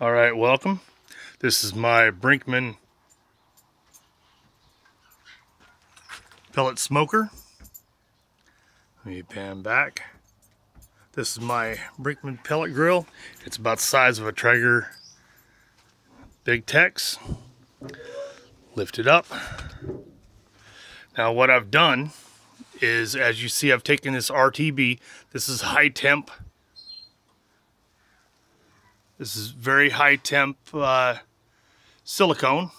All right, welcome. This is my Brinkmann pellet smoker. Let me pan back. This is my Brinkmann pellet grill. It's about the size of a Traeger Big Tex. Lift it up. Now what I've done is, as you see, I've taken this RTV. This is high temp. This is very high temp uh, silicone.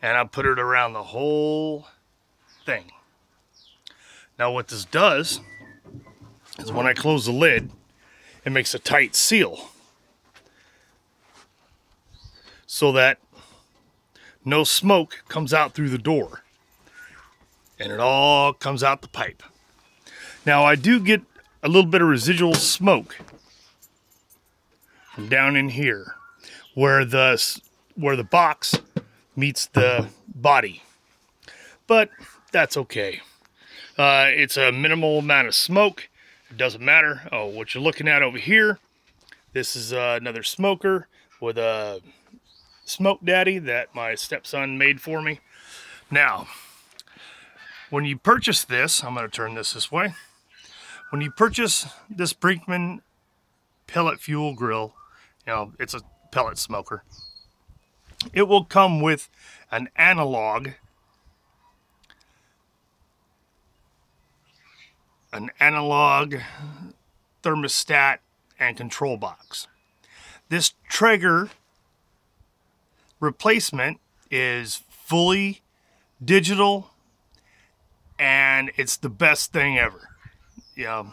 And I put it around the whole thing. Now what this does is when I close the lid, it makes a tight seal. So that no smoke comes out through the door. And it all comes out the pipe. Now I do get a little bit of residual smoke down in here where the where the box meets the body. But that's okay. Uh, it's a minimal amount of smoke. It doesn't matter. Oh, what you're looking at over here, this is uh, another smoker with a smoke daddy that my stepson made for me. Now, when you purchase this, I'm going to turn this this way. When you purchase this Brinkmann pellet fuel grill, you know, it's a pellet smoker. It will come with an analog an analog thermostat and control box. This Traeger replacement is fully digital and it's the best thing ever. Yeah.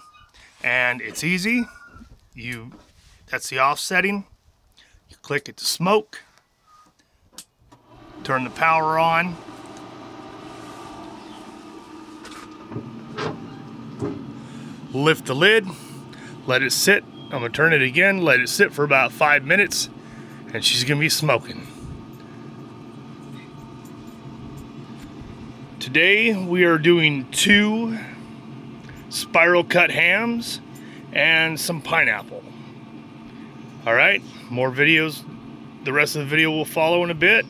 And it's easy. You that's the offsetting. You click it to smoke. Turn the power on. lift the lid, let it sit. I'm gonna turn it again, let it sit for about five minutes, and she's gonna be smoking. Today we are doing two spiral cut hams and some pineapple. All right, more videos. The rest of the video will follow in a bit.